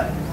have.